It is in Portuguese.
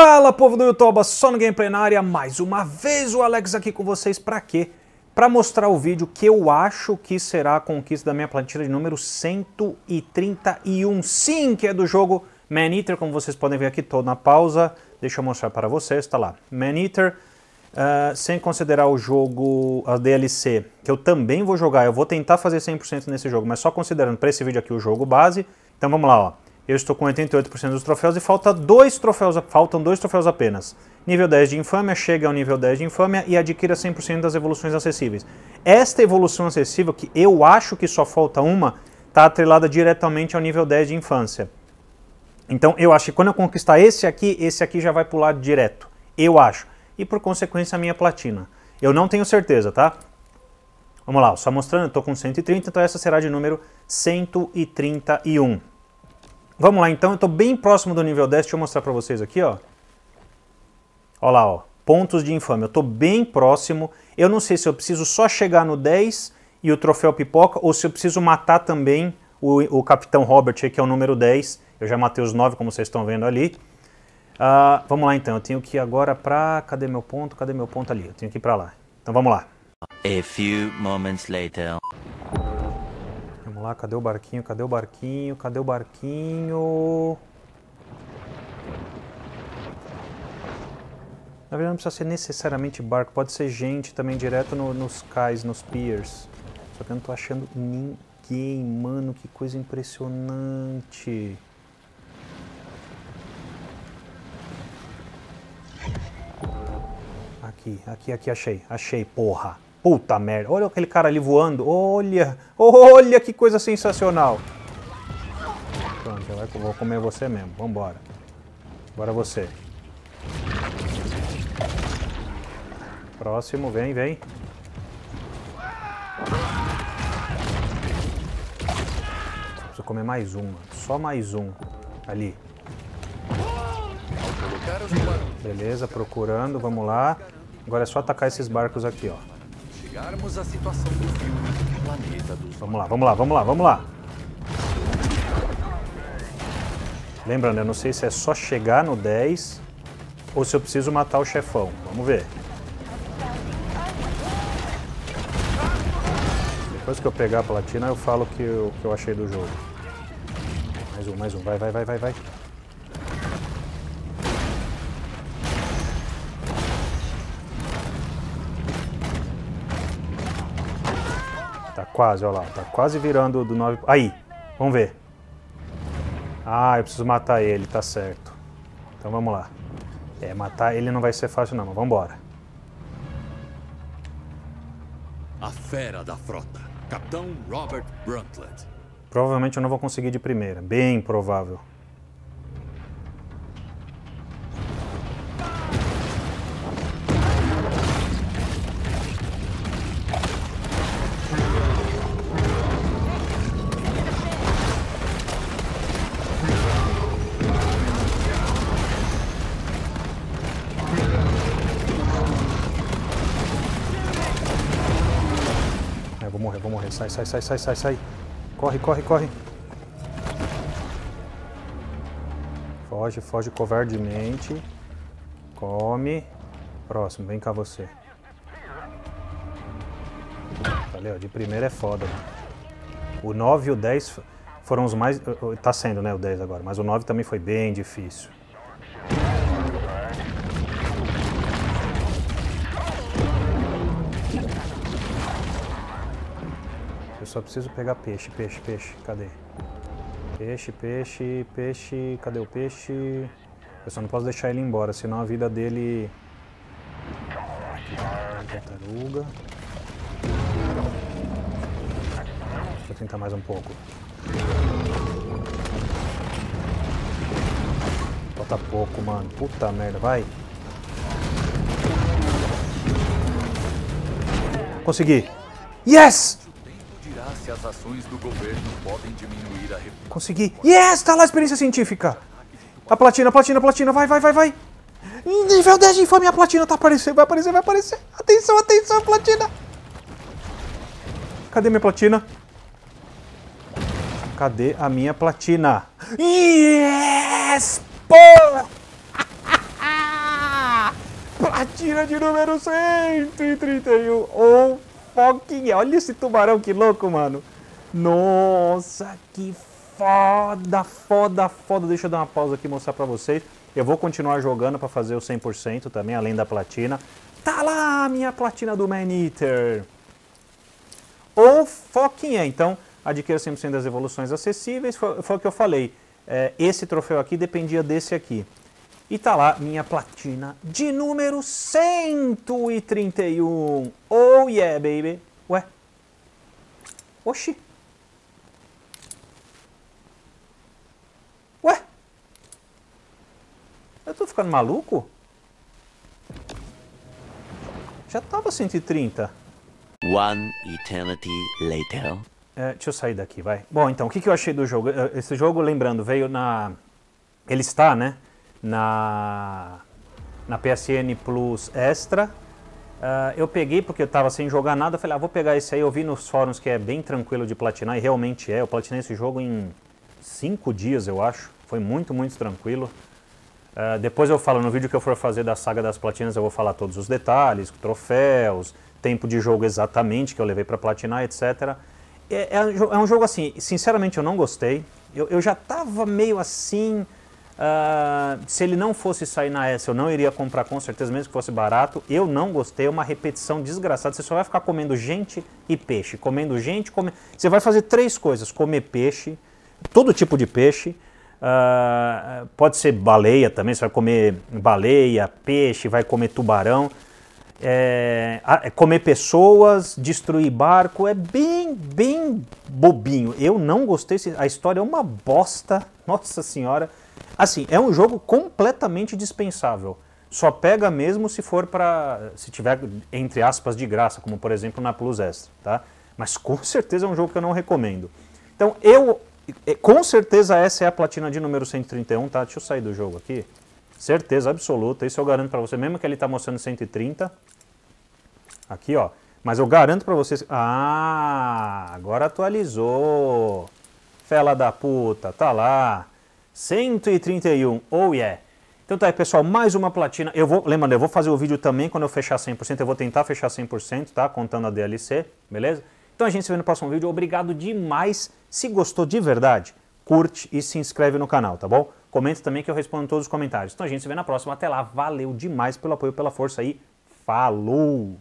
Fala povo do YouTube, só no Gameplay na área, mais uma vez o Alex aqui com vocês, pra quê? Pra mostrar o vídeo que eu acho que será a conquista da minha plantilha de número 131, sim, que é do jogo Man Eater, como vocês podem ver aqui, tô na pausa, deixa eu mostrar para vocês, tá lá, Man Eater, uh, sem considerar o jogo, a DLC, que eu também vou jogar, eu vou tentar fazer 100% nesse jogo, mas só considerando para esse vídeo aqui o jogo base, então vamos lá, ó. Eu estou com 88% dos troféus e falta dois troféus, faltam dois troféus apenas. Nível 10 de Infâmia, chega ao nível 10 de Infâmia e adquira 100% das evoluções acessíveis. Esta evolução acessível, que eu acho que só falta uma, está atrelada diretamente ao nível 10 de Infância. Então eu acho que quando eu conquistar esse aqui, esse aqui já vai pular direto. Eu acho. E por consequência a minha platina. Eu não tenho certeza, tá? Vamos lá, só mostrando, eu estou com 130, então essa será de número 131. Vamos lá então, eu estou bem próximo do nível 10, deixa eu mostrar para vocês aqui, ó. Olha lá, ó, pontos de infâmia, eu estou bem próximo. Eu não sei se eu preciso só chegar no 10 e o troféu pipoca, ou se eu preciso matar também o, o Capitão Robert, que é o número 10. Eu já matei os 9, como vocês estão vendo ali. Uh, vamos lá então, eu tenho que ir agora para... Cadê meu ponto? Cadê meu ponto ali? Eu tenho que ir para lá. Então vamos lá. A few moments later. Vamos lá, cadê o barquinho? Cadê o barquinho? Cadê o barquinho? Na verdade não precisa ser necessariamente barco, pode ser gente também direto no, nos cais, nos piers. Só que eu não tô achando ninguém, mano, que coisa impressionante. Aqui, aqui, aqui, achei, achei, porra. Puta merda, olha aquele cara ali voando, olha, olha que coisa sensacional. Pronto, vai, vou comer você mesmo, vambora. Bora você. Próximo, vem, vem. Preciso comer mais um, só mais um. Ali. Beleza, procurando, vamos lá. Agora é só atacar esses barcos aqui, ó à situação do filme Planeta dos Vamos lá, vamos lá, vamos lá, vamos lá. Lembrando, eu não sei se é só chegar no 10 ou se eu preciso matar o chefão. Vamos ver. Depois que eu pegar a platina, eu falo que o que eu achei do jogo. Mais um, mais um. Vai, vai, vai, vai, vai. Quase, olha lá. Tá quase virando do 9... Aí, vamos ver. Ah, eu preciso matar ele, tá certo. Então vamos lá. É, matar ele não vai ser fácil não, mas vamos embora. A fera da frota, Capitão Robert Bruntlet. Provavelmente eu não vou conseguir de primeira, bem provável. Sai, sai, sai, sai, sai, sai. Corre, corre, corre. Foge, foge covardemente. Come. Próximo, vem cá você. Valeu, de primeira é foda. O 9 e o 10 foram os mais... Tá sendo, né, o 10 agora. Mas o 9 também foi bem difícil. Só preciso pegar peixe, peixe, peixe. Cadê? Peixe, peixe, peixe. Cadê o peixe? Eu só não posso deixar ele embora, senão a vida dele... Tartaruga. Deixa eu tentar mais um pouco. Falta pouco, mano. Puta merda, vai. Consegui. Yes! Se as ações do governo podem diminuir a Consegui. Yes! Tá lá a experiência científica. A platina, platina, platina. Vai, vai, vai, vai. Nível 10 de infame, a platina tá aparecendo. Vai aparecer, vai aparecer. Atenção, atenção, platina. Cadê minha platina? Cadê a minha platina? Yes! Porra! platina de número 131. Oh, fucking Olha esse tubarão, que louco, mano. Nossa, que foda, foda, foda. Deixa eu dar uma pausa aqui e mostrar pra vocês. Eu vou continuar jogando para fazer o 100% também, além da platina. Tá lá minha platina do Man Eater. Ou fucking é. Então, adquira 100% das evoluções acessíveis. Foi, foi, o que eu falei. É, esse troféu aqui dependia desse aqui. E tá lá minha platina de número 131. Oh yeah, baby. Ué? Oxi. Ué? Eu tô ficando maluco? Já tava 130. One eternity later. É, deixa eu sair daqui, vai. Bom, então, o que, que eu achei do jogo? É, esse jogo, lembrando, veio na... Ele está, né? Na, na PSN Plus Extra. Uh, eu peguei porque eu estava sem jogar nada. Falei, ah, vou pegar esse aí. Eu vi nos fóruns que é bem tranquilo de platinar, e realmente é. Eu platinei esse jogo em cinco dias, eu acho. Foi muito, muito tranquilo. Uh, depois eu falo no vídeo que eu for fazer da saga das platinas, eu vou falar todos os detalhes, troféus, tempo de jogo exatamente que eu levei para platinar, etc. É, é, é, um jogo assim, sinceramente eu não gostei. Eu, eu já estava meio assim. Uh, se ele não fosse sair na S, eu não iria comprar com certeza, mesmo que fosse barato. Eu não gostei, é uma repetição desgraçada. Você só vai ficar comendo gente e peixe. Comendo gente, come... Você vai fazer três coisas: comer peixe, todo tipo de peixe. Uh, pode ser baleia também, você vai comer baleia, peixe, vai comer tubarão. É, é, comer pessoas, destruir barco, é bem, bem bobinho. Eu não gostei, a história é uma bosta, nossa senhora. Assim, é um jogo completamente dispensável. Só pega mesmo se for para, se tiver entre aspas de graça, como por exemplo na Plus Extra, tá? Mas com certeza é um jogo que eu não recomendo. Então eu, é, com certeza essa é a platina de número 131, tá? Deixa eu sair do jogo aqui. Certeza absoluta, isso eu garanto para você, mesmo que ele está mostrando 130. Aqui, ó. Mas eu garanto para vocês... Ah, agora atualizou. Fela da puta, tá lá. 131, oh yeah. Então tá aí, pessoal, mais uma platina. Eu vou, lembrando, eu vou fazer o vídeo também quando eu fechar 100%. Eu vou tentar fechar 100%, tá? Contando a DLC, beleza? Então a gente se vê no próximo vídeo. Obrigado demais. Se gostou de verdade, curte e se inscreve no canal, tá bom? Comenta também que eu respondo todos os comentários. Então a gente se vê na próxima. Até lá. Valeu demais pelo apoio, pela força aí. Falou!